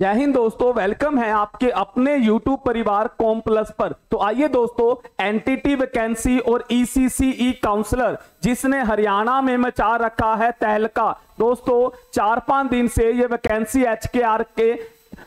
जय हिंद दोस्तों वेलकम है आपके अपने YouTube परिवार कॉम प्लस पर। तो आइए दोस्तों एनटीटी वैकेंसी और ईसीसीई काउंसलर जिसने हरियाणा में मचा रखा है तहलका। दोस्तों चार पाँच दिन से ये वैकेंसी एच के आर के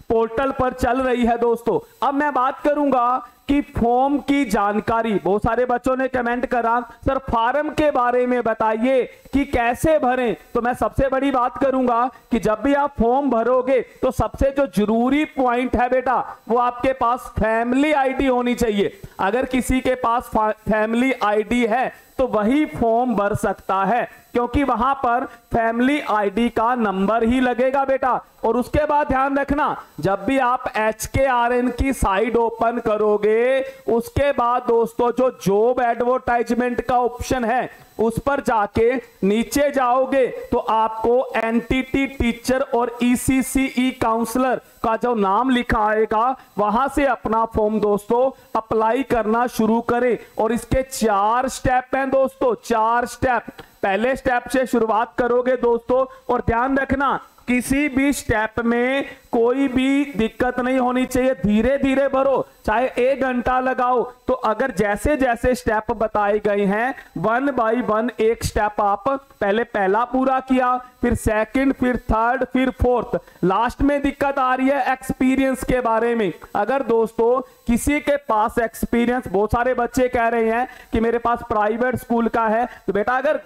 पोर्टल पर चल रही है दोस्तों। अब मैं बात करूँगा कि फॉर्म की जानकारी। बहुत सारे बच्चों ने कमेंट करा। सर, फार्म के बारे में बताइए कि कैसे भरें? तो मैं सबसे बड़ी बात करूँगा कि जब भी आप फॉर्म भरोगे तो सबसे जो ज़रूरी पॉइंट है बेटा, वो आपके पास फैमिली आईडी होनी चाहिए। अगर किसी के पास फैमिली आईडी है तो वही फॉर्म भर सकता है। क्योंकि वहाँ पर फैमिली आईडी का नंबर ही लगेगा बेटा। और उसके बाद ध्यान रखना जब भी आप एच के आर एन की साइड ओपन करोगे, उसके बाद दोस्तों जो जॉब एडवर्टाइजमेंट का ऑप्शन है, उस पर जाके नीचे जाओगे तो आपको एनटीटी टीचर और ईसीसीई काउंसलर का जो नाम लिखा आएगा, वहाँ से अपना फॉर्म दोस्तों अप्लाई करना शुरू करें। और इसके चार स्टेप हैं दोस्तों, चार स्टेप पहले स्टेप से शुरुआत करोगे दोस्तों, और ध्यान रखना किसी भी स्टेप में कोई भी दिक्कत नहीं होनी चाहिए। धीरे धीरे भरो चाहे एक घंटा लगाओ। तो अगर जैसे जैसे स्टेप बताए गए हैं वन बाय वन एक स्टेप आप पहले पहला पूरा किया, फिर सेकंड फिर थर्ड फिर फोर्थ लास्ट में दिक्कत आ रही है एक्सपीरियंस के बारे में। अगर दोस्तों, किसी के पास एक्सपीरियंस बहुत सारे बच्चे कह रहे हैं कि मेरे पास प्राइवेट स्कूल का है। तो बेटा, अगर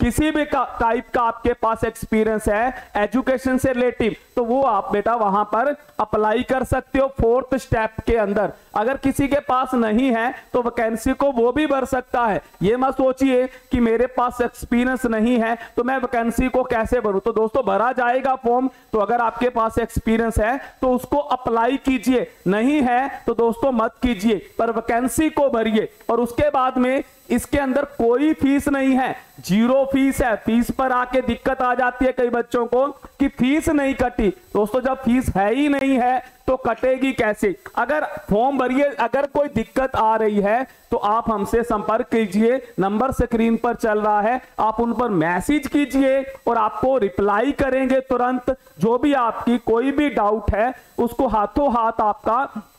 किसी भी टाइप का आपके पास एक्सपीरियंस है एजुकेशन से रिलेटिव तो वो आप बेटा वहाँ पर अप्लाई कर सकते हो फोर्थ स्टेप के अंदर। अगर किसी के पास नहीं है तो वैकेंसी को वो भी भर सकता है। ये मत सोचिए कि मेरे पास एक्सपीरियंस नहीं है तो मैं वैकेंसी को कैसे भरूं? तो दोस्तों, भरा जाएगा फॉर्म तो अगर आपके पास एक्सपीरियंस है तो उसको अप्लाई कीजिए। नहीं है तो दोस्तों, मत कीजिए, पर वैकेंसी को भरिए। और उसके बाद में इसके अंदर कोई फ़ीस नहीं है। ज़ीरो फ़ीस है। फ़ीस पर आके दिक्कत आ जाती है कई बच्चों को कि फ़ीस नहीं कटी। दोस्तों, जब फ़ीस है ही नहीं है तो कटेगी कैसे? अगर फॉर्म भरिए, अगर कोई दिक्कत आ रही है तो आप हमसे संपर्क कीजिए। नंबर स्क्रीन पर चल रहा है। आप उन पर मैसेज कीजिए और आपको रिप्लाई करेंगे तुरंत। जो भी आपकी कोई भी डाउट है, उसको हाथों हाथ आपका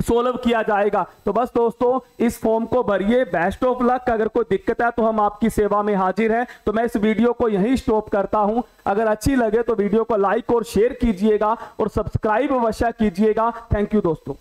सोल्व किया जाएगा। तो बस दोस्तों, इस फॉर्म को भरिए। Best of luck. अगर कोई दिक्कत है तो हम आपकी सेवा में हाजिर हैं। तो मैं इस वीडियो को यहीं स्टॉप करता हूँ। अगर अच्छी लगे तो वीडियो को लाइक और शेयर कीजिएगा और सब्सक्राइब अवश्य कीजिएगा। थैंक यू दोस्तों।